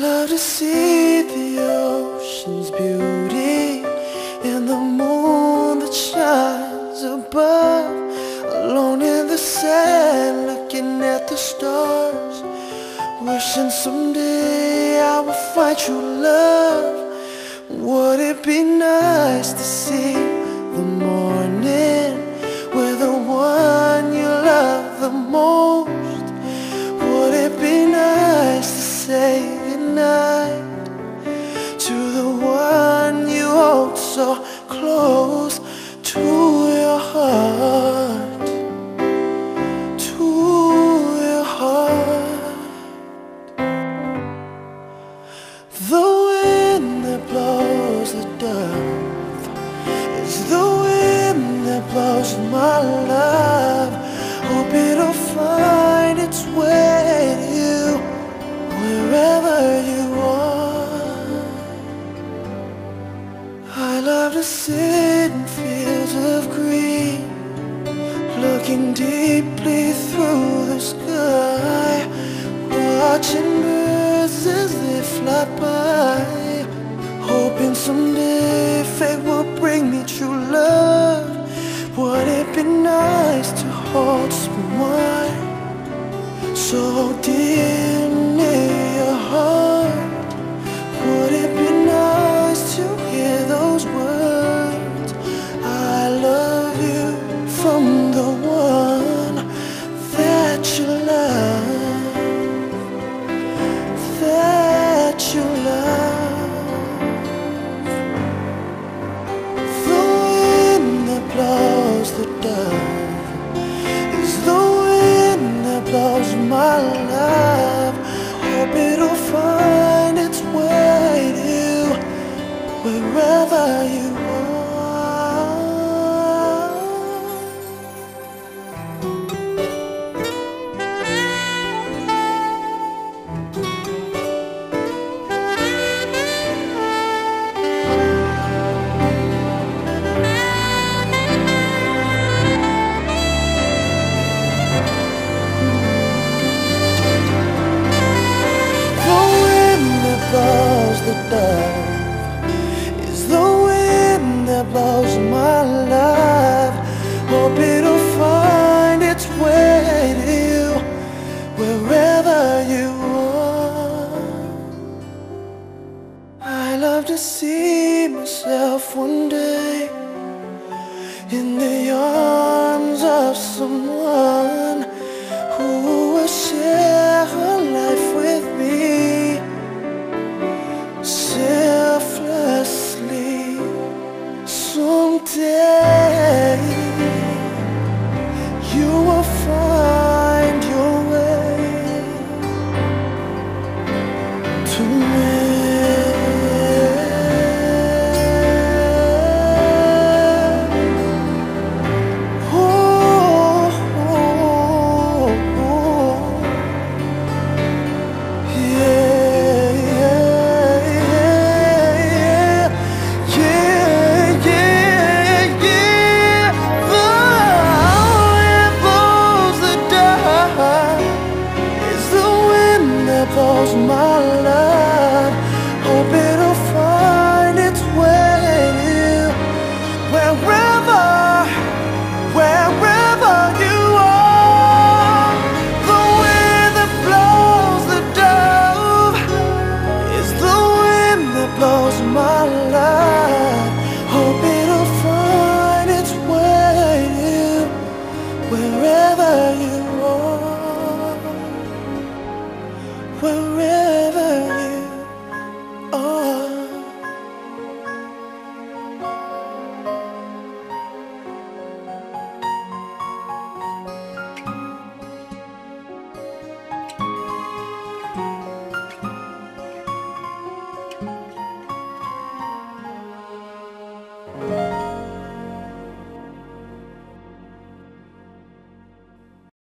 to see the ocean's beauty and the moon that shines above. Alone in the sand, looking at the stars, wishing someday I would find true love. Would it be nice to see the morning with the one you love the most? Would it be nice to say heart? To your heart. The wind that blows the dove is the wind that blows my love. Hope it'll find its way to you wherever you are. I love to sit in fields of green, looking deeply through the sky, watching birds as they fly by, wherever you are. See myself one day in the arms of someone of my love. Hope it'll find its way here Wherever, wherever you are. The wind that blows the dove Is the wind that blows my love. wherever